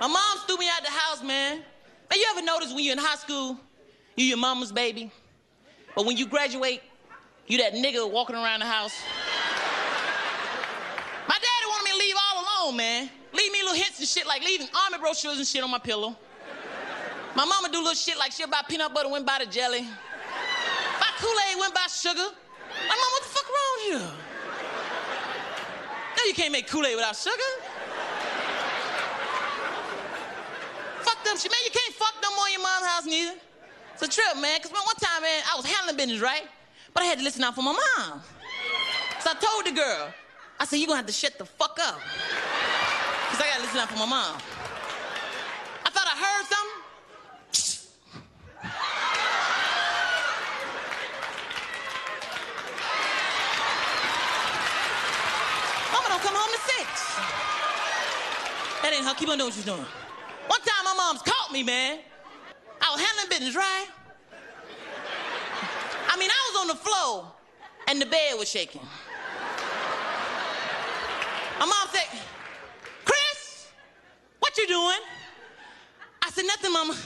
My mom threw me out the house, man. Man, you ever notice when you're in high school, you're your mama's baby, but when you graduate, you that nigga walking around the house? My daddy wanted me to leave all alone, man. Leave me little hints and shit like leaving army brochures and shit on my pillow. My mama do little shit like she'll buy peanut butter, went by the jelly. Buy Kool-Aid, went by sugar. My mom, what the fuck wrong with you? No, you can't make Kool-Aid without sugar. Shit, man. You can't fuck no more in your mom's house neither. It's a trip, man. Cause man, one time, man, I was handling business, right? But I had to listen out for my mom. So I told the girl, I said, you're gonna have to shut the fuck up. Cause I gotta listen out for my mom. I thought I heard something. Mama don't come home to six. That ain't her. Keep on doing what you're doing. Mom's caught me, man. I was handling business, right? I mean, I was on the floor and the bed was shaking. My mom said, Chris, what you doing? I said, nothing, mama.